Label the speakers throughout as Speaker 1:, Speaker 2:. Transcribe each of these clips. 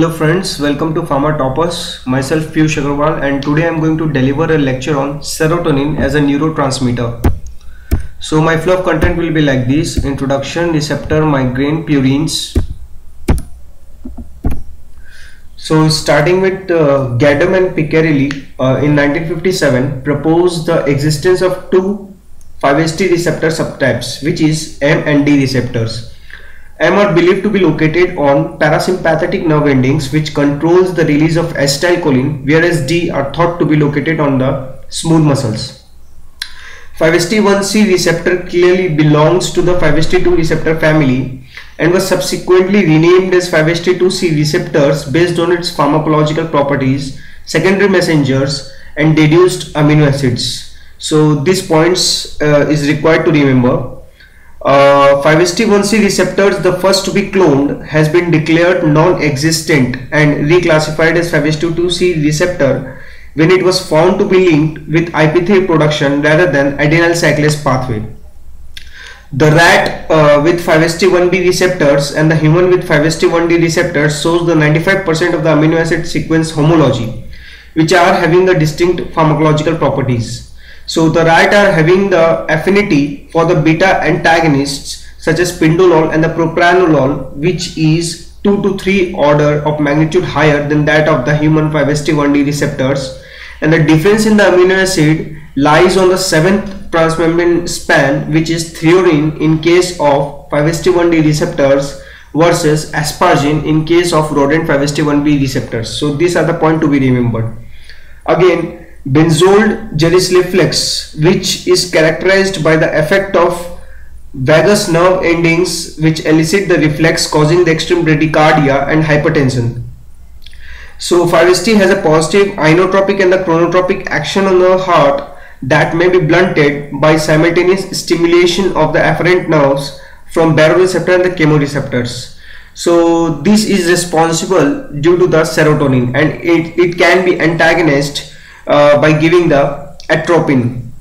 Speaker 1: Hello friends, welcome to Pharma Toppers. Myself Piyush Agarwal and today I am going to deliver a lecture on serotonin as a neurotransmitter. So my flow of content will be like this. Introduction, receptor, migraine, purines. So starting with uh, Gaddum and Picarelli uh, in 1957 proposed the existence of two 5-HT receptor subtypes which is M and D receptors. M are believed to be located on parasympathetic nerve endings which controls the release of acetylcholine whereas D are thought to be located on the smooth muscles. 5-HT1C receptor clearly belongs to the 5-HT2 receptor family and was subsequently renamed as 5-HT2C receptors based on its pharmacological properties, secondary messengers and deduced amino acids. So these points uh, is required to remember. Uh, 5-HT1C receptors, the first to be cloned, has been declared non-existent and reclassified as 5-HT2C receptor when it was found to be linked with IP3 production rather than adenyl cyclase pathway. The rat uh, with 5-HT1B receptors and the human with 5-HT1D receptors shows the 95% of the amino acid sequence homology, which are having the distinct pharmacological properties. So the rat are having the affinity for the beta antagonists such as pindolol and the propranolol which is 2 to 3 order of magnitude higher than that of the human 5-HT1D receptors and the difference in the amino acid lies on the 7th transmembrane span which is threonine in case of 5-HT1D receptors versus asparagine in case of rodent 5-HT1B receptors. So these are the point to be remembered. Again Bezold reflex which is characterized by the effect of vagus nerve endings which elicit the reflex causing the extreme bradycardia and hypertension. So 5-HT has a positive inotropic and the chronotropic action on the heart that may be blunted by simultaneous stimulation of the afferent nerves from baroreceptor and the chemoreceptors. So this is responsible due to the serotonin and it, it can be antagonist uh, by giving the atropine.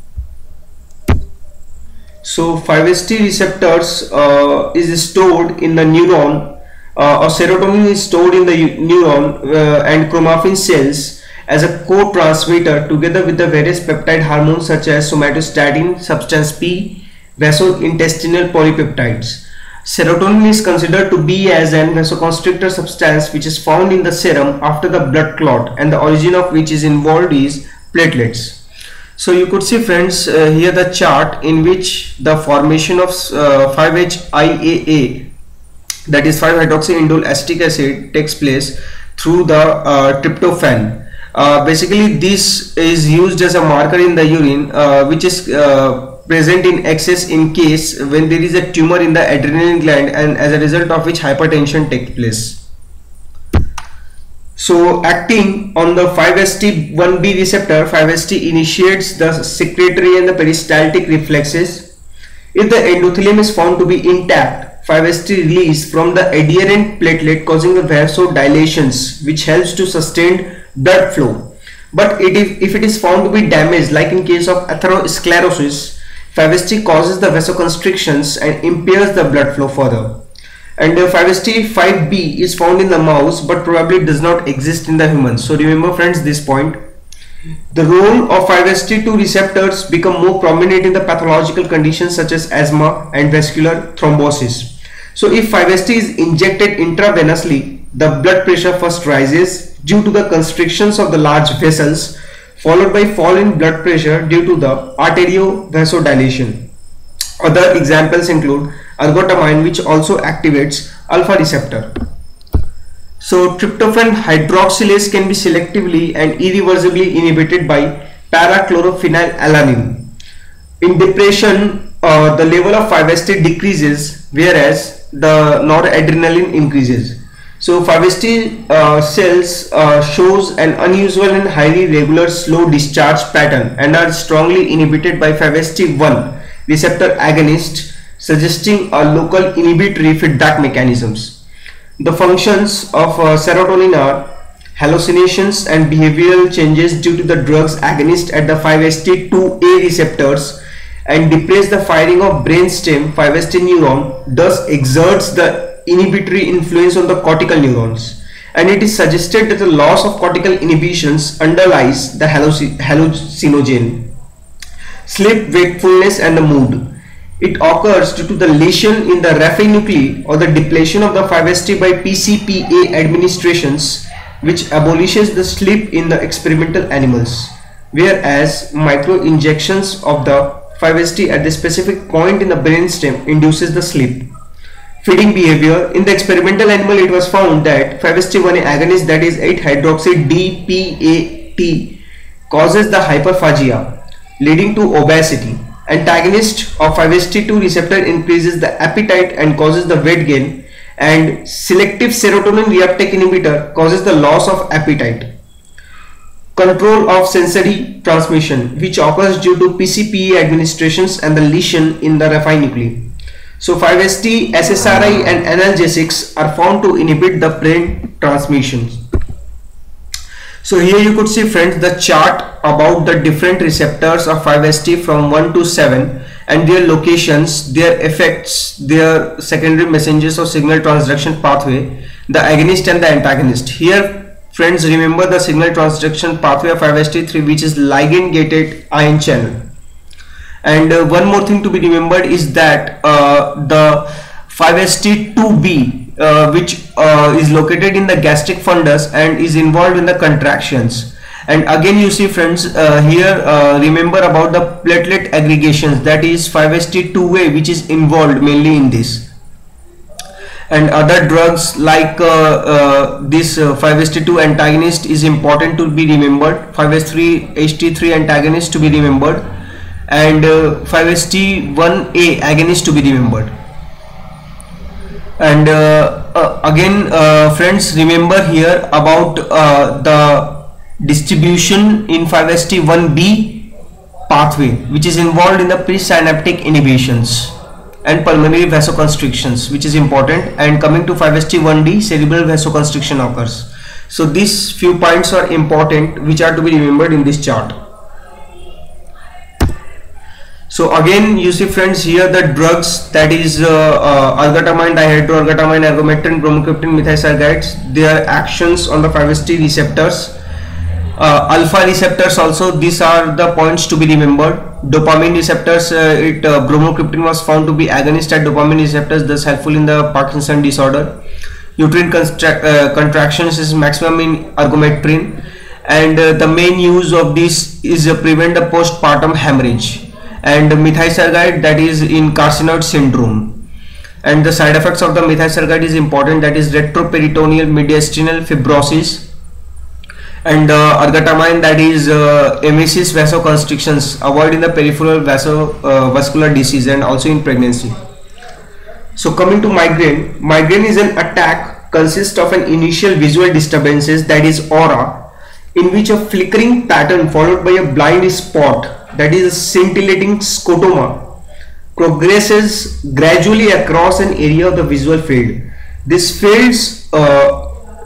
Speaker 1: So 5-HT receptors uh, is stored in the neuron uh, or serotonin is stored in the neuron uh, and chromaffin cells as a co-transmitter together with the various peptide hormones such as somatostatin, substance P, vasointestinal polypeptides. Serotonin is considered to be as an vasoconstrictor substance which is found in the serum after the blood clot and the origin of which is involved is platelets. So you could see friends uh, here the chart in which the formation of uh, 5-HIAA that is 5-hydroxyindole acetic acid takes place through the uh, tryptophan. Uh, basically this is used as a marker in the urine uh, which is uh, present in excess in case when there is a tumor in the adrenal gland and as a result of which hypertension takes place. So acting on the 5-HT1B receptor, 5-HT initiates the secretory and the peristaltic reflexes. If the endothelium is found to be intact, 5-HT release from the adherent platelet causing the vasodilations which helps to sustain blood flow. But it is, if it is found to be damaged like in case of atherosclerosis, 5-HT causes the vasoconstrictions and impairs the blood flow further. And uh, 5-HT5B is found in the mouse but probably does not exist in the human. So remember friends this point. The role of 5-HT2 receptors become more prominent in the pathological conditions such as asthma and vascular thrombosis. So if 5-HT is injected intravenously, the blood pressure first rises due to the constrictions of the large vessels followed by fall in blood pressure due to the arteriovasodilation. Other examples include ergotamine which also activates alpha receptor. So tryptophan hydroxylase can be selectively and irreversibly inhibited by parachlorophenylalanine. In depression, uh, the level of 5-HT decreases whereas the noradrenaline increases. So 5-HT uh, cells uh, shows an unusual and highly regular slow discharge pattern and are strongly inhibited by 5-HT1 receptor agonist suggesting a local inhibitory feedback mechanisms. The functions of uh, serotonin are hallucinations and behavioral changes due to the drug's agonist at the 5-HT2A receptors and depress the firing of brainstem 5-HT neuron thus exerts the inhibitory influence on the cortical neurons and it is suggested that the loss of cortical inhibitions underlies the hallucinogen, sleep, wakefulness and the mood. It occurs due to the lesion in the Raphe nuclei or the depletion of the 5-HT by PCPA administrations which abolishes the sleep in the experimental animals whereas micro injections of the 5-HT at the specific point in the brainstem induces the sleep. Feeding behavior in the experimental animal it was found that 5-HT1A agonist that is 8-hydroxy DPAT causes the hyperphagia leading to obesity antagonist of 5-HT2 receptor increases the appetite and causes the weight gain and selective serotonin reuptake inhibitor causes the loss of appetite. Control of sensory transmission which occurs due to PCPA administrations and the lesion in the Raphe nuclei. So 5-HT, SSRI and analgesics are found to inhibit the brain transmissions. So here you could see friends the chart about the different receptors of 5-HT from 1 to 7 and their locations, their effects, their secondary messengers or signal transduction pathway, the agonist and the antagonist. Here friends remember the signal transduction pathway of 5-HT3 which is ligand gated ion channel. And uh, one more thing to be remembered is that uh, the 5-HT2B uh, which uh, is located in the gastric fundus and is involved in the contractions. And again you see friends uh, here uh, remember about the platelet aggregations. That is 5-HT2A which is involved mainly in this. And other drugs like this 5-HT2 antagonist is important to be remembered. 5-HT3 HT3 antagonist to be remembered and 5-HT1A agonist to be remembered. And uh, uh, again uh, friends remember here about the distribution in 5-HT1B pathway which is involved in the presynaptic inhibitions and pulmonary vasoconstrictions which is important. And coming to 5-HT1D cerebral vasoconstriction occurs. So these few points are important which are to be remembered in this chart so again you see friends here the drugs that is uh, uh, ergotamine, dihydroergotamine, ergometrin, bromocriptine, methysergides their actions on the 5-HT receptors. Uh, alpha receptors also these are the points to be remembered. Dopamine receptors uh, it uh, bromocriptine was found to be agonist at dopamine receptors thus helpful in the Parkinson disorder. Uterine uh, contractions is maximum in ergometrin and the main use of this is prevent the postpartum hemorrhage and methysergide that is in carcinoid syndrome. And the side effects of the methysergide is important that is retroperitoneal mediastinal fibrosis and uh, ergotamine that is uh, vasoconstrictions avoid in the peripheral vasovascular uh, disease and also in pregnancy. So coming to migraine migraine is an attack consists of an initial visual disturbances that is aura in which a flickering pattern followed by a blind spot that is scintillating scotoma progresses gradually across an area of the visual field. This fields, uh,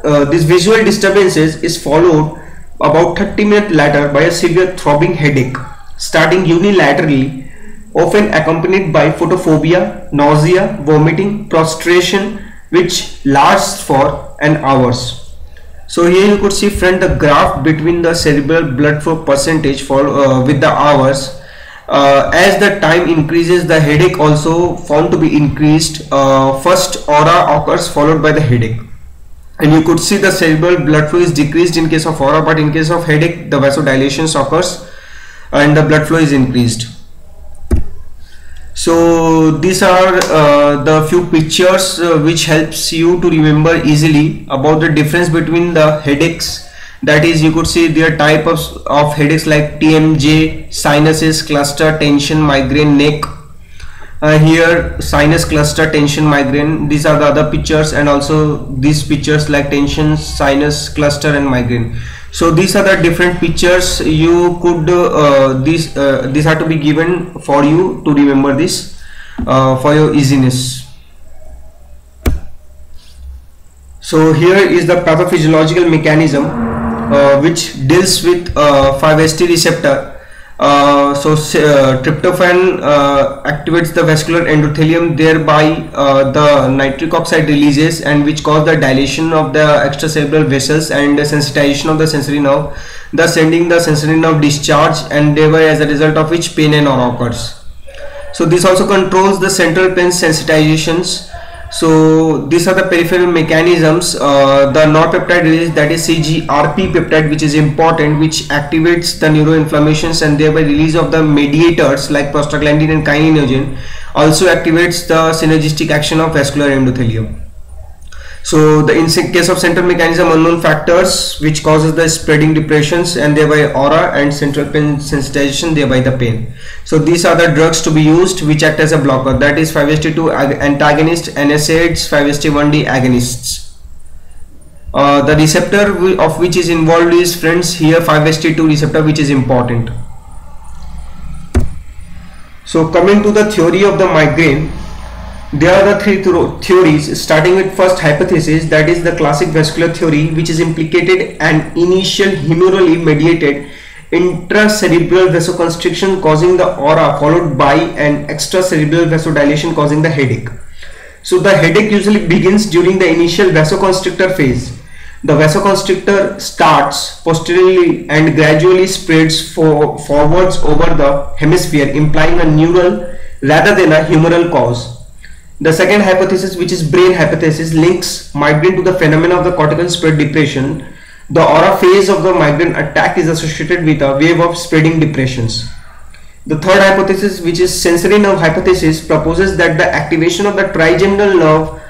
Speaker 1: uh, this visual disturbances is followed about 30 minutes later by a severe throbbing headache starting unilaterally often accompanied by photophobia, nausea, vomiting, prostration which lasts for an hours. So here you could see friend the graph between the cerebral blood flow percentage for uh, with the hours. Uh, as the time increases the headache also found to be increased. Uh, first aura occurs followed by the headache and you could see the cerebral blood flow is decreased in case of aura but in case of headache the vasodilation occurs and the blood flow is increased so these are uh, the few pictures uh, which helps you to remember easily about the difference between the headaches that is you could see their type of, of headaches like TMJ, sinuses, cluster, tension, migraine, neck. Uh, here sinus cluster, tension, migraine. These are the other pictures and also these pictures like tension, sinus, cluster and migraine so these are the different pictures you could uh, these uh, these are to be given for you to remember this uh, for your easiness. So here is the pathophysiological mechanism uh, which deals with 5-HT uh, receptor uh, so uh, tryptophan uh, activates the vascular endothelium thereby uh, the nitric oxide releases and which cause the dilation of the extracellular vessels and the sensitization of the sensory nerve thus sending the sensory nerve discharge and thereby as a result of which pain and aura occurs. So this also controls the central pain sensitizations so these are the peripheral mechanisms uh, the norpeptide release that is CGRP peptide which is important which activates the neuroinflammations and thereby release of the mediators like prostaglandin and kininogen. Also activates the synergistic action of vascular endothelium so the in case of central mechanism unknown factors which causes the spreading depressions and thereby aura and central pain sensitization thereby the pain. So these are the drugs to be used which act as a blocker that is 5-HT2 antagonist, NSAIDs, 5-HT1D agonists. Uh, the receptor of which is involved is friends here 5-HT2 receptor which is important. So coming to the theory of the migraine there are the three theories starting with first hypothesis that is the classic vascular theory which is implicated an initial humerally mediated intracerebral vasoconstriction causing the aura followed by an extracerebral vasodilation causing the headache. So the headache usually begins during the initial vasoconstrictor phase. The vasoconstrictor starts posteriorly and gradually spreads for forwards over the hemisphere implying a neural rather than a humeral cause. The second hypothesis which is brain hypothesis links migraine to the phenomenon of the cortical spread depression. The aura phase of the migraine attack is associated with a wave of spreading depressions. The third hypothesis which is sensory nerve hypothesis proposes that the activation of the trigeminal nerve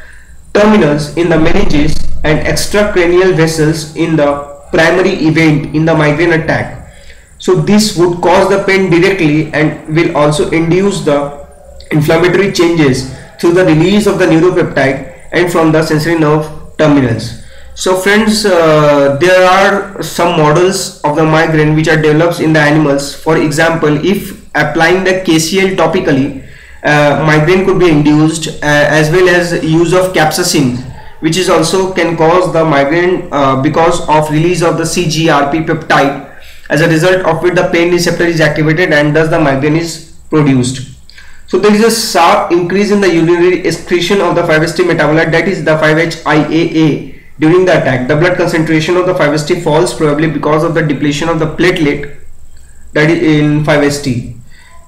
Speaker 1: terminals in the meninges and extracranial vessels in the primary event in the migraine attack. So this would cause the pain directly and will also induce the inflammatory changes through the release of the neuropeptide and from the sensory nerve terminals. So friends, uh, there are some models of the migraine which are developed in the animals. For example, if applying the KCL topically, uh, migraine could be induced uh, as well as use of capsaicin which is also can cause the migraine uh, because of release of the CGRP peptide as a result of which the pain receptor is activated and thus the migraine is produced. So there is a sharp increase in the urinary excretion of the 5-HT metabolite that is the 5-HIAA during the attack. The blood concentration of the 5-HT falls probably because of the depletion of the platelet that is in 5-HT.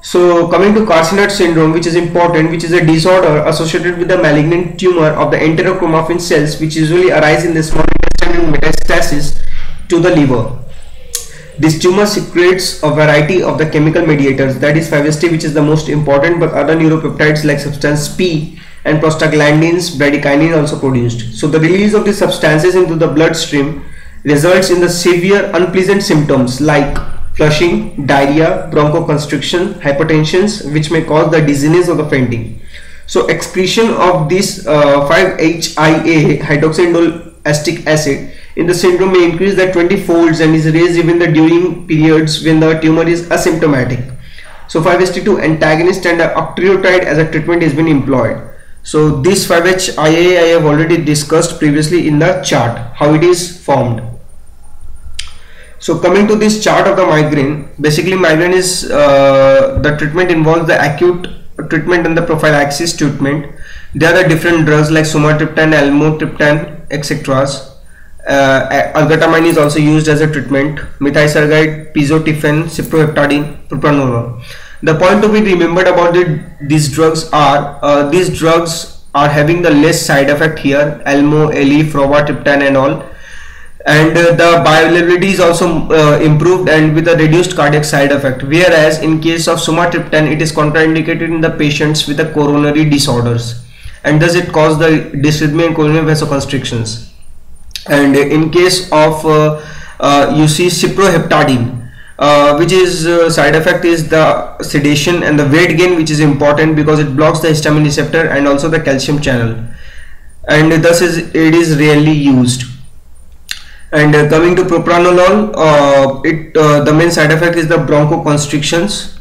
Speaker 1: So coming to carcinoid syndrome which is important which is a disorder associated with the malignant tumor of the enterochromaffin cells which usually arise in the small intestine and metastasis to the liver. This tumor secretes a variety of the chemical mediators that is 5-HT which is the most important but other neuropeptides like substance P and prostaglandins, bradykinin also produced. So the release of these substances into the bloodstream results in the severe unpleasant symptoms like flushing, diarrhea, bronchoconstriction, hypertension which may cause the dizziness or the fainting. So excretion of this uh, 5-HIA hydroxyindole acetic acid in the syndrome may increase that 20 folds and is raised even the during periods when the tumor is asymptomatic. So 5-HT2 antagonist and octreotide as a treatment has been employed. So this 5-HIA I have already discussed previously in the chart how it is formed. So coming to this chart of the migraine, basically migraine is uh, the treatment involves the acute treatment and the prophylaxis treatment. There are different drugs like sumatriptan, elamotriptan, etc uh, ergotamine is also used as a treatment. Methysergide pizotifen cyproheptadine propranolol the point to be remembered about the, these drugs are uh, these drugs are having the less side effect here elmo eli frovatriptan and all. And uh, the bioavailability is also uh, improved and with a reduced cardiac side effect. Whereas in case of sumatriptan it is contraindicated in the patients with the coronary disorders. And does it cause the dysrhythmia and coronary vasoconstrictions and in case of uh, uh, you see cyproheptadine uh, which is uh, side effect is the sedation and the weight gain which is important because it blocks the histamine receptor and also the calcium channel. And thus is it is rarely used. And uh, coming to propranolol uh, it the main side effect is the bronchoconstrictions.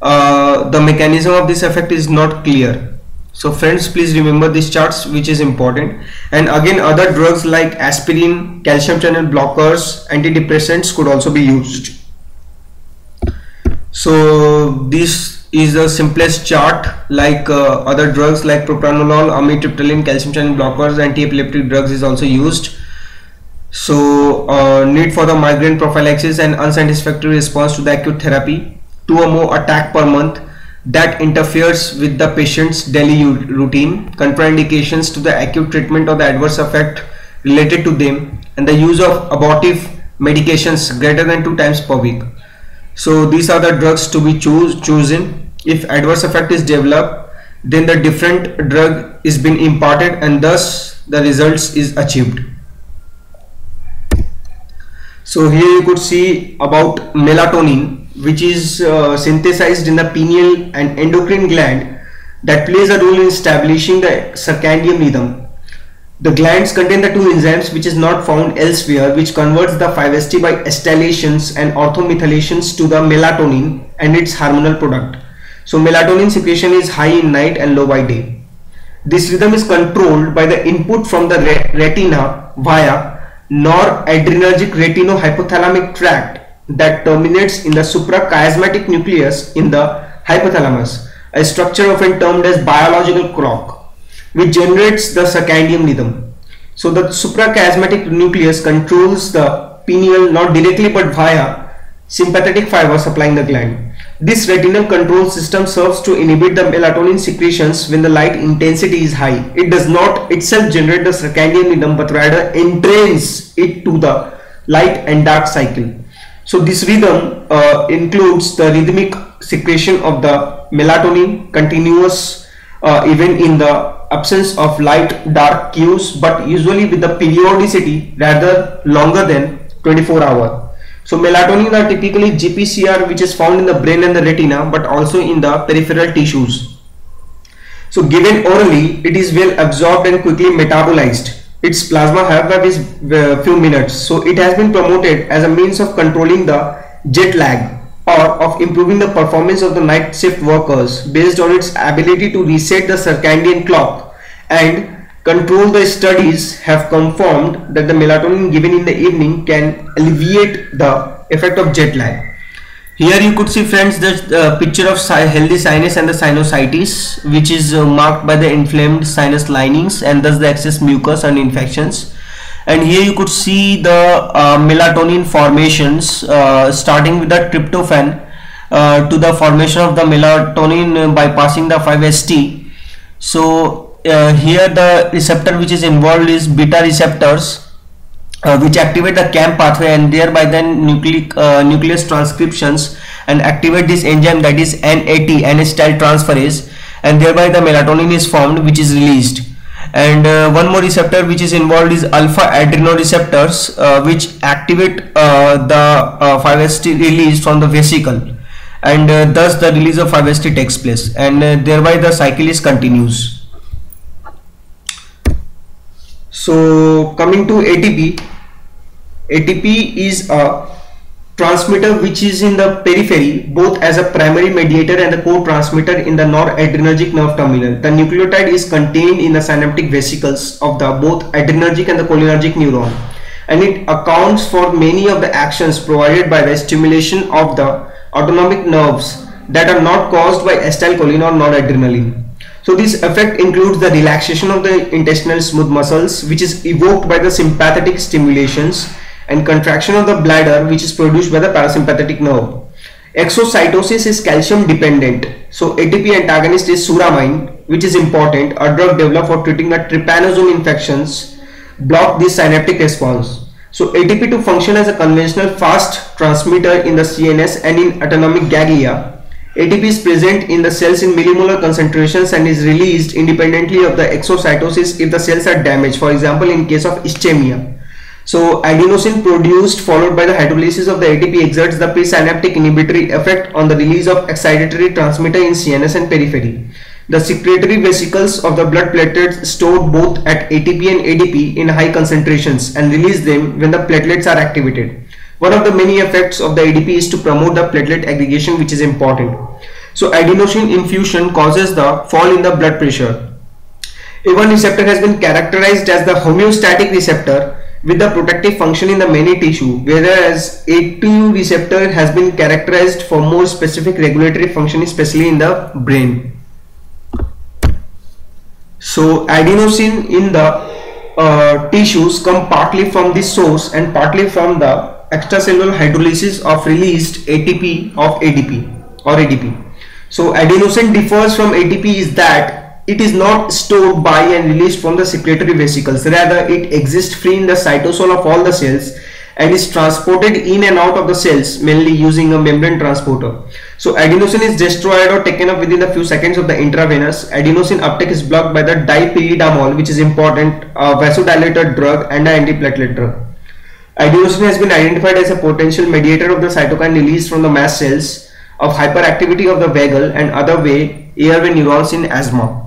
Speaker 1: The mechanism of this effect is not clear so friends please remember these charts which is important. And again other drugs like aspirin calcium channel blockers antidepressants could also be used. So this is the simplest chart like uh, other drugs like propranolol, amitriptyline, calcium channel blockers, anti-epileptic drugs is also used. So uh, need for the migraine prophylaxis and unsatisfactory response to the acute therapy, two or more attack per month that interferes with the patient's daily routine, contraindications to the acute treatment or the adverse effect related to them, and the use of abortive medications greater than two times per week. So these are the drugs to be choose, chosen. If adverse effect is developed, then the different drug is being imparted and thus the results is achieved. So here you could see about melatonin which is uh, synthesized in the pineal and endocrine gland that plays a role in establishing the circadian rhythm. The glands contain the two enzymes which is not found elsewhere which converts the 5-HT by acetylations and orthomethylations to the melatonin and its hormonal product. So melatonin secretion is high in night and low by day. This rhythm is controlled by the input from the retina via noradrenergic retinohypothalamic tract that terminates in the suprachiasmatic nucleus in the hypothalamus, a structure often termed as biological clock, which generates the circadian rhythm. So the suprachiasmatic nucleus controls the pineal not directly but via sympathetic fiber supplying the gland. This retinal control system serves to inhibit the melatonin secretions when the light intensity is high. It does not itself generate the circadian rhythm but rather entrains it to the light and dark cycle. So this rhythm uh, includes the rhythmic secretion of the melatonin continuous uh, even in the absence of light dark cues but usually with the periodicity rather longer than 24 hour. So melatonin are typically GPCR which is found in the brain and the retina but also in the peripheral tissues. So given orally it is well absorbed and quickly metabolized its plasma half-life is uh, few minutes. So it has been promoted as a means of controlling the jet lag or of improving the performance of the night shift workers based on its ability to reset the circadian clock and control the studies have confirmed that the melatonin given in the evening can alleviate the effect of jet lag. Here you could see friends the uh, picture of healthy sinus and the sinusitis which is uh, marked by the inflamed sinus linings and thus the excess mucus and infections. And here you could see the uh, melatonin formations uh, starting with the tryptophan uh, to the formation of the melatonin by passing the 5-HT so uh, here the receptor which is involved is beta receptors uh, which activate the CAM pathway and thereby then nucleic uh, nucleus transcriptions and activate this enzyme that is NAT N-acetyl transferase and thereby the melatonin is formed which is released. And uh, one more receptor which is involved is alpha adrenoreceptors uh, which activate uh, the 5-HT uh, release from the vesicle. And thus the release of 5-HT takes place. And thereby the cycle is continues. So coming to ATP, ATP is a transmitter which is in the periphery both as a primary mediator and a co-transmitter in the noradrenergic nerve terminal. The nucleotide is contained in the synaptic vesicles of the both adrenergic and the cholinergic neuron and it accounts for many of the actions provided by the stimulation of the autonomic nerves that are not caused by acetylcholine or noradrenaline. So this effect includes the relaxation of the intestinal smooth muscles which is evoked by the sympathetic stimulations and contraction of the bladder which is produced by the parasympathetic nerve. Exocytosis is calcium dependent. So ATP antagonist is suramin which is important. A drug developed for treating the trypanosome infections block this synaptic response. So ATP to function as a conventional fast transmitter in the CNS and in autonomic ganglia ATP is present in the cells in millimolar concentrations and is released independently of the exocytosis if the cells are damaged, for example in case of ischemia. So adenosine produced followed by the hydrolysis of the ATP exerts the presynaptic inhibitory effect on the release of excitatory transmitter in CNS and periphery. The secretory vesicles of the blood platelets store both at ATP and ADP in high concentrations and release them when the platelets are activated. One of the many effects of the ADP is to promote the platelet aggregation which is important. So adenosine infusion causes the fall in the blood pressure. A1 receptor has been characterized as the homeostatic receptor with the protective function in the many tissue whereas A2 receptor has been characterized for more specific regulatory function especially in the brain. So adenosine in the uh, tissues come partly from the source and partly from the extracellular hydrolysis of released ATP of ADP or ADP. So adenosine differs from ATP is that it is not stored by and released from the secretory vesicles. Rather it exists free in the cytosol of all the cells and is transported in and out of the cells mainly using a membrane transporter. So adenosine is destroyed or taken up within a few seconds of the intravenous. Adenosine uptake is blocked by the dipyridamole which is important a vasodilator drug and an antiplatelet drug. Adenosine has been identified as a potential mediator of the cytokine release from the mast cells of hyperactivity of the vagal and other way airway neurons in asthma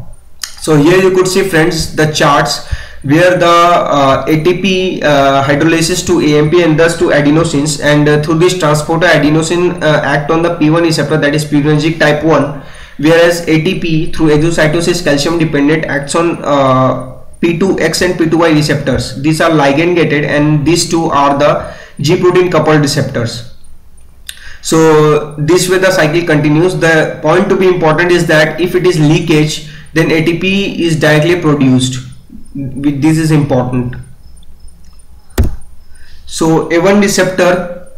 Speaker 1: so here you could see friends the charts where the uh, ATP uh, hydrolysis to AMP and thus to adenosines and uh, through this transporter adenosine uh, act on the P1 receptor that is purinergic type 1 whereas ATP through exocytosis calcium dependent acts on uh, P2X and P2Y receptors. These are ligand gated and these two are the G protein coupled receptors. So this way the cycle continues. The point to be important is that if it is leakage then ATP is directly produced. This is important. So A1 receptor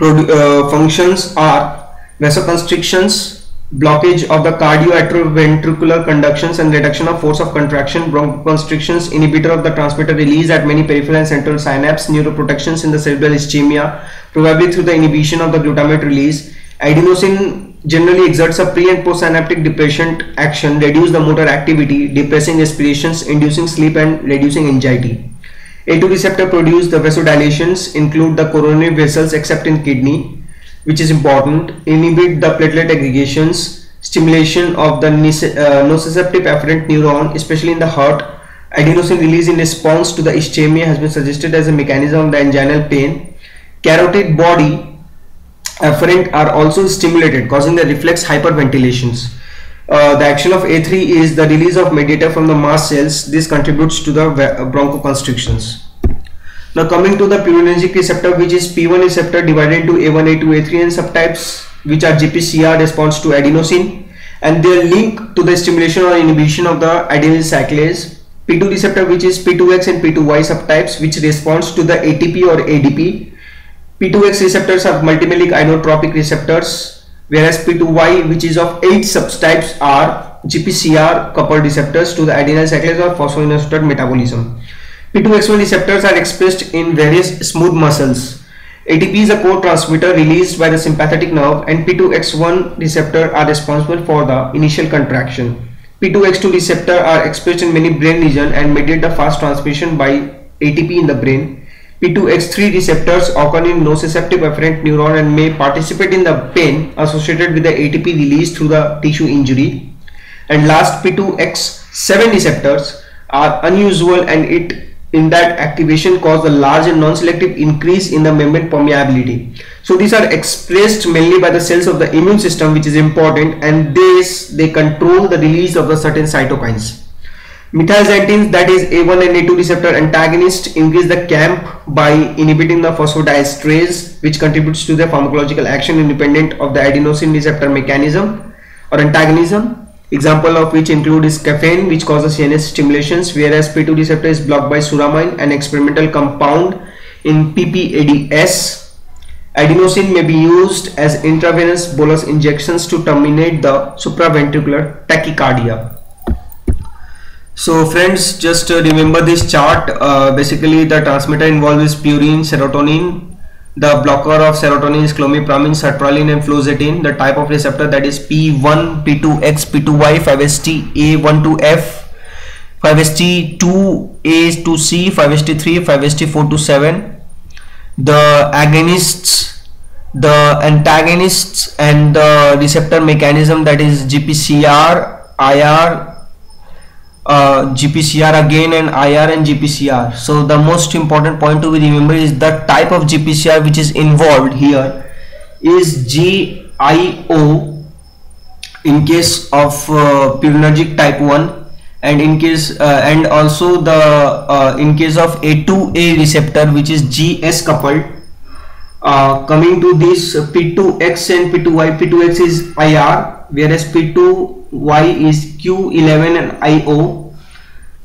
Speaker 1: uh, functions are vasoconstrictions blockage of the cardioatrioventricular conductions and reduction of force of contraction bronchoconstrictions inhibitor of the transmitter release at many peripheral and central synapse neuroprotections in the cerebral ischemia probably through the inhibition of the glutamate release. Adenosine generally exerts a pre and post synaptic depressant action, reduce the motor activity, depressing respirations, inducing sleep and reducing anxiety. A2 receptor produce the vasodilations include the coronary vessels except in kidney, which is important, inhibit the platelet aggregations, stimulation of the uh, nociceptive afferent neuron, especially in the heart. Adenosine release in response to the ischemia has been suggested as a mechanism of the anginal pain. Carotid body afferent are also stimulated causing the reflex hyperventilations. Uh, the action of A3 is the release of mediator from the mast cells. This contributes to the bronchoconstrictions. Now coming to the purinergic receptor which is P1 receptor divided into A1, A2, A3 and subtypes which are GPCR response to adenosine and they link to the stimulation or inhibition of the adenyl cyclase. P2 receptor which is P2X and P2Y subtypes which responds to the ATP or ADP P2X receptors are multimeric ionotropic receptors whereas P2Y which is of 8 subtypes are GPCR coupled receptors to the adenyl cyclase or phosphoinositide metabolism. P2X1 receptors are expressed in various smooth muscles. ATP is a core transmitter released by the sympathetic nerve and P2X1 receptor are responsible for the initial contraction. P2X2 receptor are expressed in many brain regions and mediate the fast transmission by ATP in the brain P2X3 receptors occur in nociceptive afferent neuron and may participate in the pain associated with the ATP release through the tissue injury. And last P2X7 receptors are unusual and it in that activation cause a large and non-selective increase in the membrane permeability. So these are expressed mainly by the cells of the immune system which is important and this they control the release of the certain cytokines. Methylxanthines that is A1 and A2 receptor antagonist increase the CAMP by inhibiting the phosphodiesterase which contributes to the pharmacological action independent of the adenosine receptor mechanism or antagonism. Example of which include is caffeine which causes CNS stimulations whereas P2 receptor is blocked by suramin an experimental compound in PPADS. Adenosine may be used as intravenous bolus injections to terminate the supraventricular tachycardia so friends just uh, remember this chart. Uh, basically the transmitter involved is purine serotonin. The blocker of serotonin is clomipramine sertraline and fluoxetine. The type of receptor that is p1 p2x p2y 5st a1 to f 5st 2a to c 5st 3 5st 4 to 7 the agonists the antagonists and the receptor mechanism that is gpcr ir uh, GPCR again and IR and GPCR. So the most important point to be remember is the type of GPCR which is involved here is GIO in case of uh, purinergic type 1 and in case uh, and also the uh, in case of A2A receptor which is GS coupled uh, coming to this P2X and P2Y P2X is IR whereas P2Y is Q11 and IO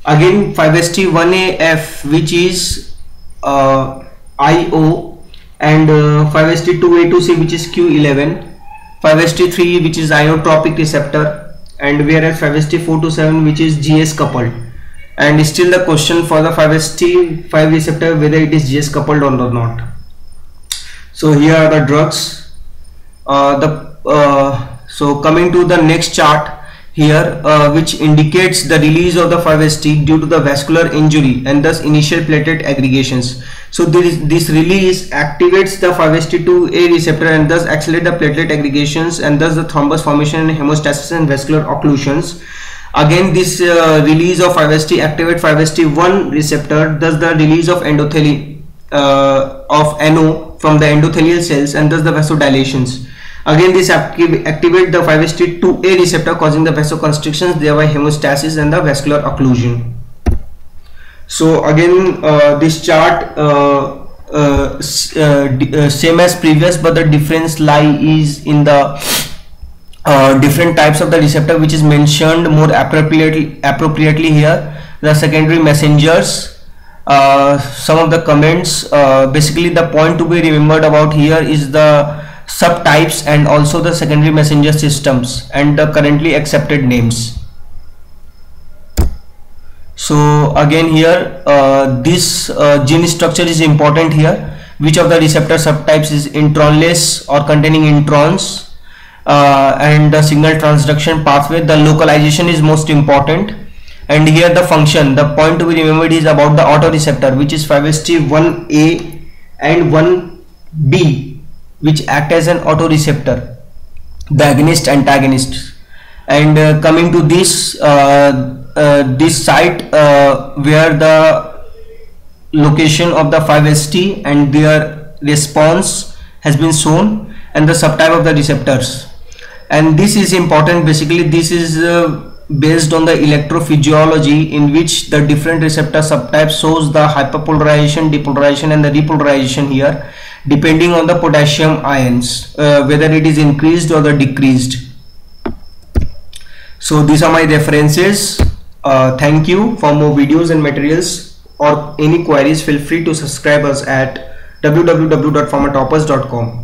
Speaker 1: again 5ST1AF which is uh, IO and uh, 5ST2A2C which is Q11 5ST3 which is ionotropic receptor and whereas 5st4 which is gs coupled. And still the question for the 5st5 receptor whether it is gs coupled or not so here are the drugs uh, the uh, so coming to the next chart here uh, which indicates the release of the 5ST due to the vascular injury and thus initial platelet aggregations. So this, this release activates the 5ST2A receptor and thus accelerate the platelet aggregations and thus the thrombus formation and hemostasis and vascular occlusions. Again this uh, release of 5ST activate 5ST1 receptor thus the release of endothelium uh, of NO from the endothelial cells and thus the vasodilations. Again, this activ activate the 5-HT2A receptor causing the vasoconstrictions, thereby hemostasis and the vascular occlusion. So again, uh, this chart uh, uh, uh, uh same as previous, but the difference lie is in the uh, different types of the receptor which is mentioned more appropriately appropriately here. The secondary messengers uh, some of the comments uh, basically the point to be remembered about here is the subtypes and also the secondary messenger systems and the currently accepted names. So again here uh, this uh, gene structure is important here. Which of the receptor subtypes is intronless or containing introns? Uh, and the signal transduction pathway. The localization is most important and here the function the point to be remembered is about the autoreceptor which is 5st1a and 1b which act as an autoreceptor the agonist antagonist. And uh, coming to this uh, uh, this site uh, where the location of the 5ST and their response has been shown and the subtype of the receptors. And this is important basically this is uh, based on the electrophysiology in which the different receptor subtypes shows the hyperpolarization depolarization and the repolarization here depending on the potassium ions uh, whether it is increased or the decreased. So these are my references. Uh, thank you. For more videos and materials or any queries feel free to subscribe us at www.pharmatoppers.com